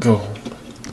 Go.